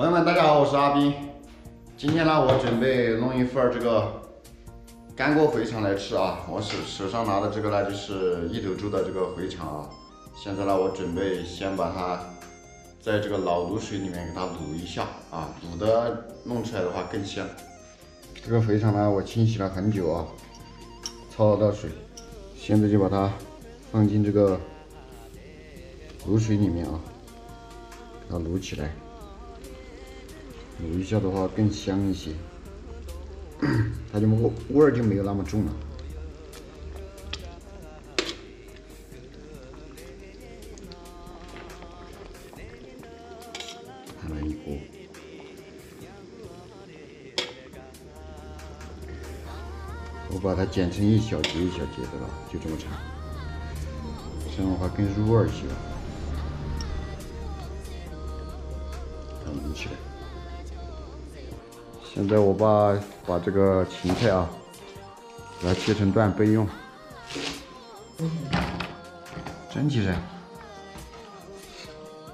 朋友们，大家好，我是阿斌。今天呢，我准备弄一份这个干锅肥肠来吃啊。我手手上拿的这个呢，就是一头猪的这个肥肠啊。现在呢，我准备先把它在这个老卤水里面给它卤一下啊，卤的弄出来的话更香。这个肥肠呢，我清洗了很久啊，焯了道水，现在就把它放进这个卤水里面啊，给它卤起来。卤一下的话更香一些，它就味味儿就没有那么重了。看了一锅，我把它剪成一小节一小节的了，就这么长，这样的话更入味儿一些。它卤起来。现在我把把这个芹菜啊，给它切成段备用。真起噻！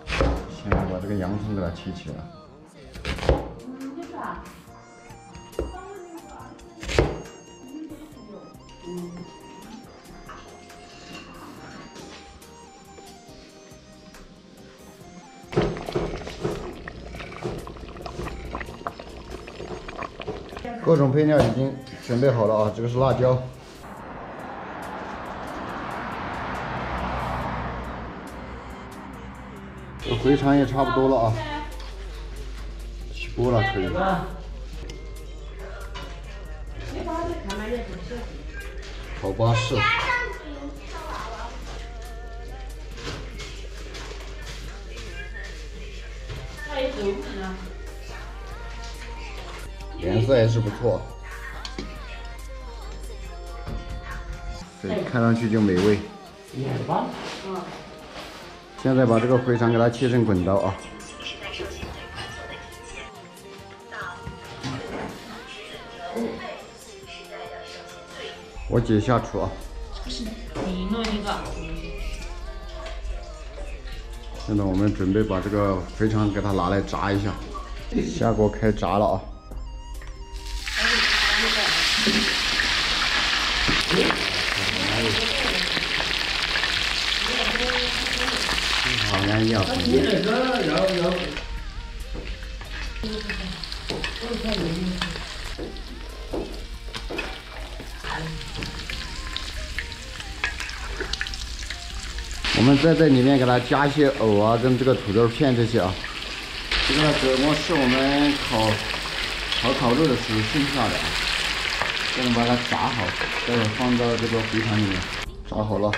现在把这个洋葱给它切起来。嗯各种配料已经准备好了啊，这个是辣椒，这回肠也差不多了啊，起锅了可以。好巴适。颜色还是不错，对，看上去就美味。现在把这个肥肠给它切成滚刀啊。我姐下厨啊。不是，你弄一个。现在我们准备把这个肥肠给它拿来炸一下，下锅开炸了啊。好安逸啊！我们再在里面给它加一些藕啊，跟这个土豆片这些啊。这个折磨是我们烤烤烤肉的时候剩下的啊。现在把它炸好，待会放到这个肥肠里面，炸好了。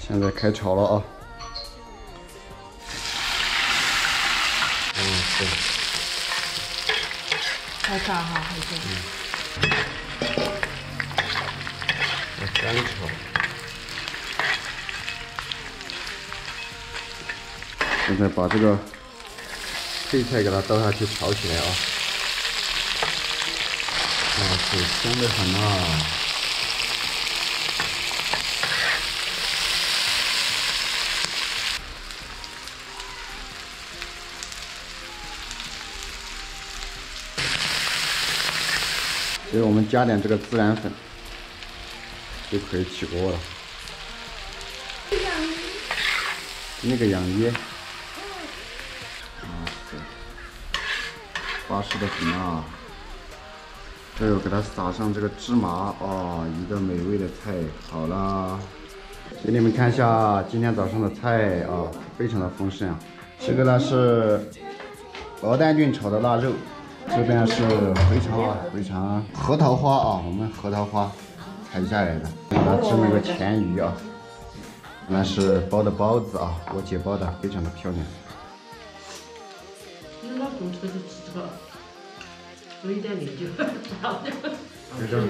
现在开炒了啊！嗯，对。开炒哈，还是？要干炒。现在把这个配菜给它倒下去炒起来啊！香的很啊！所以我们加点这个孜然粉就可以起锅了。那个养椰，哇塞，巴适的很啊！再有给它撒上这个芝麻哦，一个美味的菜好了。给你们看一下今天早上的菜啊，非常的丰盛啊。这个呢是鹅蛋菌炒的腊肉，这边是肥肠啊，肥肠核桃花啊，我们核桃花采下来的。那这么个钱鱼啊，那是包的包子啊，我姐包的，非常的漂亮。你老公吃的吃这个。有一点味就，就这样。